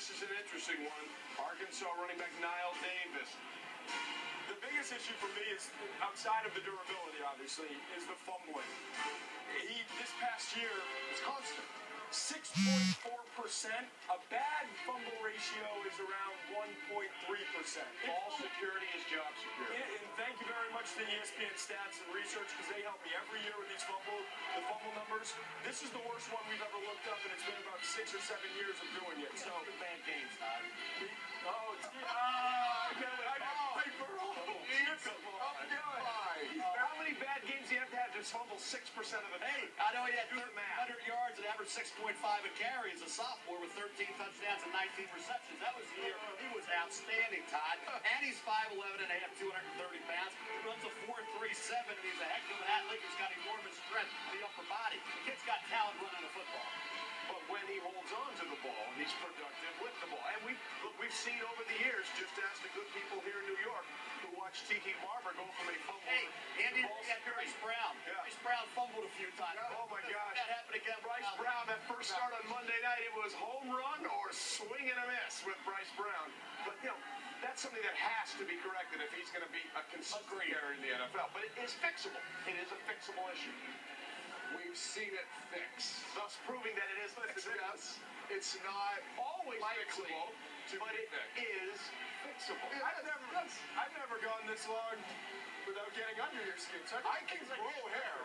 this is an interesting one. Arkansas running back Knile Davis. The biggest issue for me is outside of the durability, obviously, is the fumbling. He this past year It's constant. 6.4%. A bad fumble ratio is around 1.3%. All security is job security. And, and thank you very much to ESPN stats and research because they help me every year with these fumble the fumble numbers. This is the worst one we've ever looked up, and it's been about six or seven years of doing it. So, bad games, Todd. oh, it's, ah, I it. I got paper. Oh, come on. How many bad games do you have to have to fumble 6% of the Hey, I know he had 100 yards and averaged 6.5 a carry as a sophomore with 13 touchdowns and 19 receptions. That was the year he was outstanding, Todd. And he's 5'11 and a half, 230 enormous strength in the upper body. The kid's got talent running a football. But when he holds on to the ball, he's productive with the ball. And we look, we've seen over the years, just ask the good people here in New York who watch Tiki Barber go from a fumble Hey, to Andy, ball got Bryce. Brown. Yeah. Bryce Brown fumbled a few times. Oh my gosh. That happened again. Bryce Brown, that first start it was home run or swing and a miss with Bryce Brown. But, you know, that's something that has to be corrected if he's going to be a consistent in the NFL. But it is fixable. It is a fixable issue. We've seen it fix. Thus proving that it is fixable. Yes, it's not Always likely fixable, to but it fixed. is fixable. I've never, I've never gone this long without getting under your skin. So I can grow hair